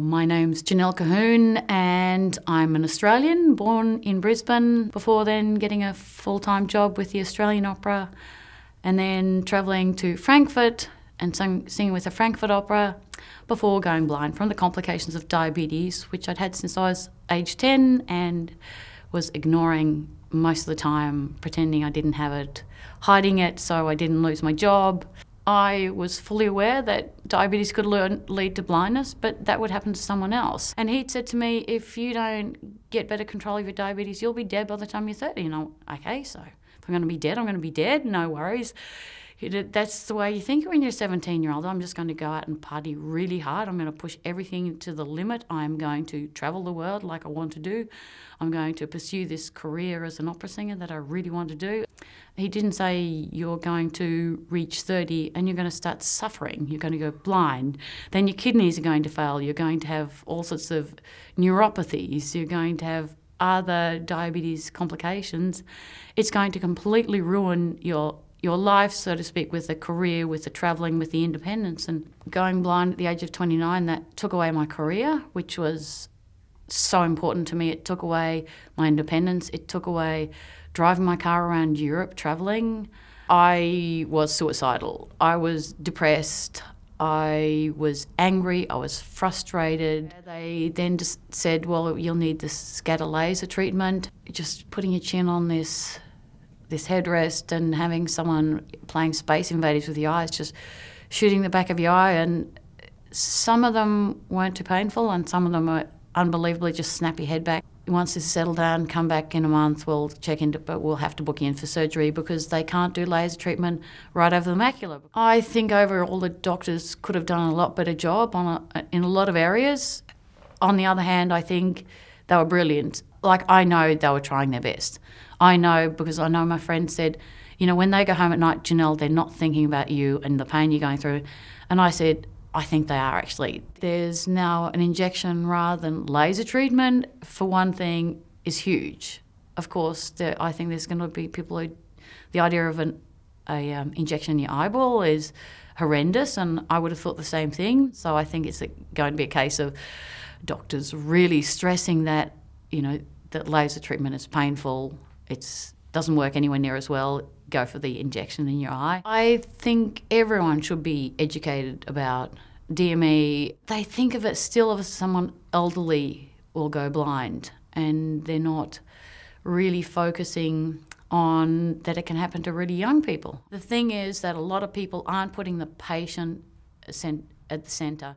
My name's Janelle Cahoon, and I'm an Australian born in Brisbane before then getting a full time job with the Australian Opera, and then travelling to Frankfurt and sing, singing with the Frankfurt Opera before going blind from the complications of diabetes, which I'd had since I was age 10 and was ignoring most of the time, pretending I didn't have it, hiding it so I didn't lose my job. I was fully aware that diabetes could learn, lead to blindness, but that would happen to someone else. And he'd said to me, if you don't get better control of your diabetes, you'll be dead by the time you're 30. And I'm, okay, so if I'm going to be dead, I'm going to be dead, no worries that's the way you think when you're a 17 year old. I'm just going to go out and party really hard. I'm going to push everything to the limit. I'm going to travel the world like I want to do. I'm going to pursue this career as an opera singer that I really want to do. He didn't say you're going to reach 30 and you're going to start suffering. You're going to go blind. Then your kidneys are going to fail. You're going to have all sorts of neuropathies. You're going to have other diabetes complications. It's going to completely ruin your your life, so to speak, with the career, with the travelling, with the independence. And going blind at the age of 29, that took away my career, which was so important to me. It took away my independence, it took away driving my car around Europe, travelling. I was suicidal. I was depressed. I was angry. I was frustrated. They then just said, Well, you'll need this scatter laser treatment. Just putting your chin on this this headrest and having someone playing Space Invaders with your eyes, just shooting the back of your eye. And some of them weren't too painful, and some of them were unbelievably just snap your head back. Once this settled down, come back in a month, we'll check in, but we'll have to book you in for surgery because they can't do laser treatment right over the macula. I think overall the doctors could have done a lot better job on a, in a lot of areas. On the other hand, I think they were brilliant. Like I know they were trying their best. I know because I know my friend said, you know, when they go home at night, Janelle, they're not thinking about you and the pain you're going through. And I said, I think they are actually. There's now an injection rather than laser treatment, for one thing, is huge. Of course, there, I think there's going to be people who, the idea of an a, um, injection in your eyeball is horrendous, and I would have thought the same thing. So I think it's a, going to be a case of doctors really stressing that, you know, that laser treatment is painful it doesn't work anywhere near as well. Go for the injection in your eye. I think everyone should be educated about DME. They think of it still as someone elderly will go blind, and they're not really focusing on that it can happen to really young people. The thing is that a lot of people aren't putting the patient at the centre.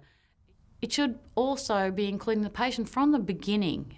It should also be including the patient from the beginning